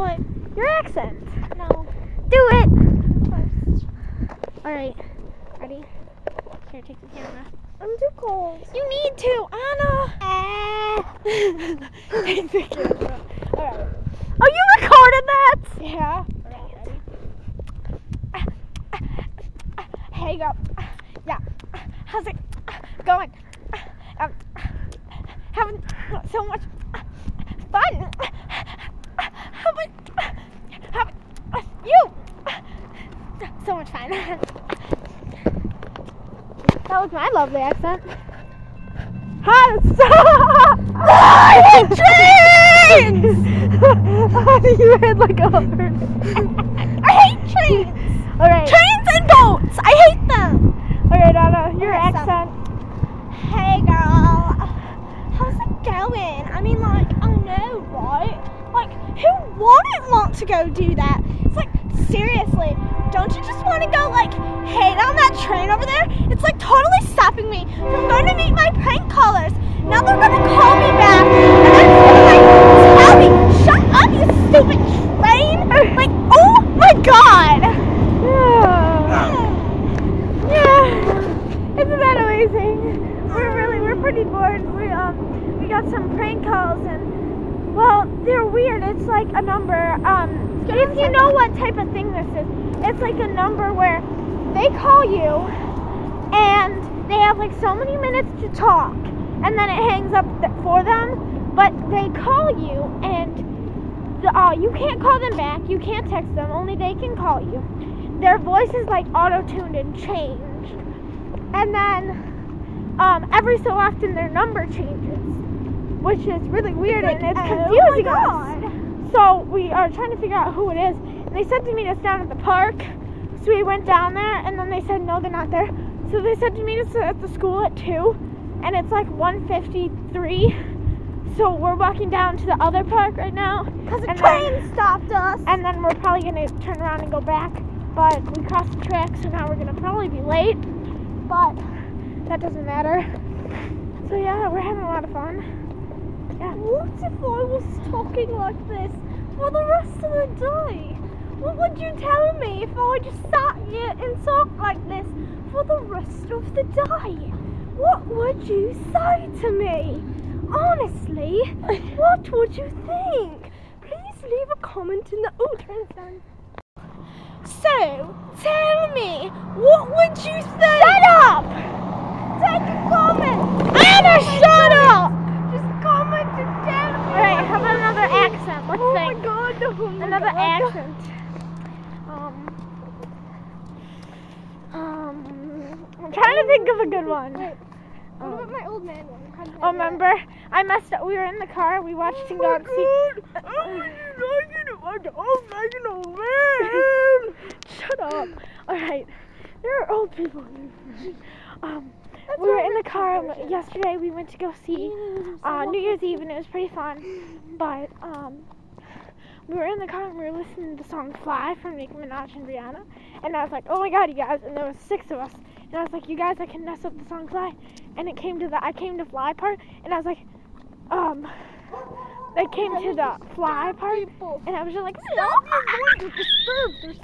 What? Your accent. No. Do it. All right. Ready? Here, take the camera. I'm too cold. You need to, Ana. Ah. take the camera. All right. Oh, you recorded that? Yeah. Hey, go. Yeah. How's it going? Um, having so much fun. Having, having you. So much fun. That was my lovely accent. Hi, I hate trains! you had like a I hate trains! Alright. Trains and boats! I hate them! Alright, Ana, your Okay, so- um, accent. Hey girl, how's it going? I mean, like, I know, right? Like, who wouldn't want to go do that? It's like, seriously, don't you just want to go, like, hate on that train over there? It's like totally stopping me from going to meet my prank callers. Now they're gonna call me back, and it's gonna, like, tell me, shut up, you stupid train! Like, oh my god! Yeah. Yeah. Isn't that amazing? We're really we're pretty bored. We um we got some prank calls and well they're weird. It's like a number. Um if you know what type of thing this is, it's like a number where they call you and they have like so many minutes to talk and then it hangs up for them but they call you and the, uh, you can't call them back you can't text them only they can call you their voice is like auto-tuned and changed and then um, every so often their number changes which is really weird and it's uh, oh confusing my us. So we are trying to figure out who it is. And they said to meet us down at the park. So we went down there and then they said no they're not there. So they said to meet us at the school at 2 and it's like 1.53 so we're walking down to the other park right now. Because the train then- stopped us. and then we're probably gonna turn around and go back but we crossed the track so now we're gonna probably be late. But that doesn't matter. So yeah we're having a lot of fun yeah What if I was talking like this for the rest of the day? What would you tell me if I just sat here and talked like this for the rest of the day? What would you say to me? Honestly, what would you think? Please leave a comment in the turn. So, tell me, what would you say? Shut up! Take a comment! Ana, shut up! Just comment and tell me. Alright, how about another accent? Let's Oh my think. god, oh my Another god. accent. Um, um, I'm trying to think of a good one. Wait, what Um, about my old man one? How did I Oh, remember? I messed up. We were in the car. We watched Oh my Dog See. Shut up. Alright. There are old people. Um, we were in the car yesterday. We went to go see uh, New Year's Eve, and it was pretty fun. But um, we were in the car and we were listening to the song "Fly" from Nicki Minaj and Rihanna. And I was like, "Oh my God, you guys!" And there was six of us. And I was like, "You guys, I can mess up the song "Fly." And it came to the I came to "Fly" part, and I was like, um, I came to the "Fly" part, People. and I was just like, Stop your voice, you're disturbed. They're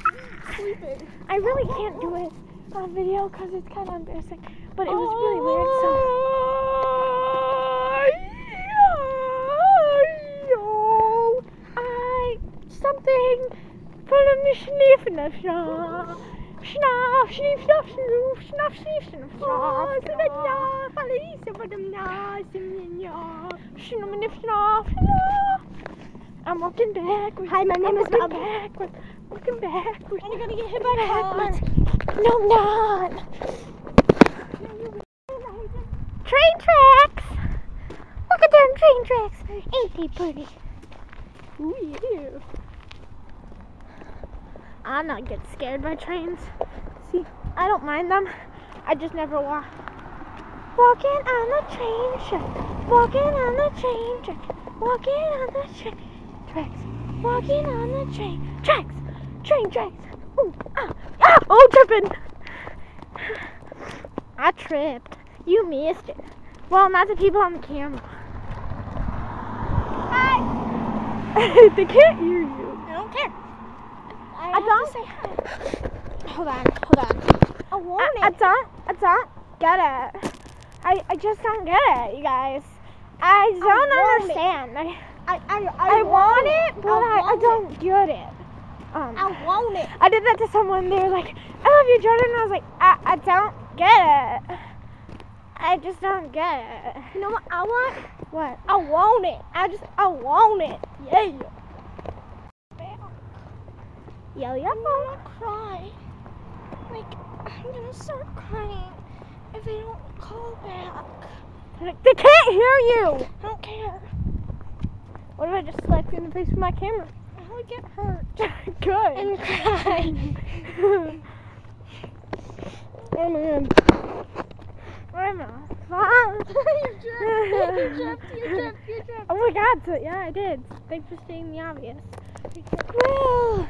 sleeping. I really can't do it on video because it's kind of embarrassing. But it was really weird. So I something for the sniff and sniff. I'm walking backwards. Hi, my name I'm is walking Bob. backwards. Walking backwards. And you're gonna get hit by a. Backwards. No, I'm not. Train tracks. Look at them train tracks. Ain't they pretty? Ooh, yeah. I'm not get scared by trains. I don't mind them. I just never walk. Walking on the train track. Walking on the train track. Walking on the train tracks. Walking on the train tracks. Train tracks. Ooh, ah, ah, oh, tripping. I tripped. You missed it. Well, not the people on the camera. Hi. they can't hear you. I don't care. I, I don't- To say hi. Hold on, hold on. I want I, I it. don't, I don't get it. I, I just don't get it, you guys. I don't want it. understand. I, I, I, I, want it, but I, I, want don't get it. Um, I want it. I did that to someone. They were like, "I love you, Jordan." And I was like, "I, I don't get it. I just don't get it." You know what I want? What? I want it. I just, I want it. Yeah. Yeah, yeah. I'm gonna cry. Like, I'm gonna start crying if they don't call back. They can't hear you. I don't care. What if I just slapped you in the face with my camera? I would get hurt Good. and cry. oh man. I'm not. you dripped, you dripped, you dripped, you dripped. Oh my god, so yeah, I did. Thanks for stating the obvious. Squirrel!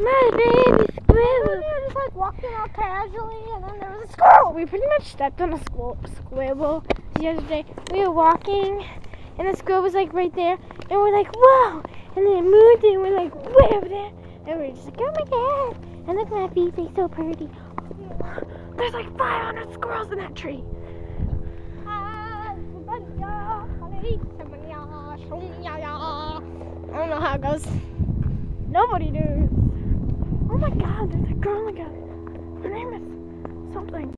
My baby We were just like walking out casually, and then there was a squirrel. We pretty much stepped on a squirrel, squirrel the other day. We were walking, and the squirrel was like right there, and we're like, whoa! And then it moved, and we're like, way over there. And we're just like, oh my god! And look at my feet, they're so pretty. There's like 500 squirrels in that tree. I don't know how it goes. Nobody knows. Oh my god, there's a girl again. Her name is something.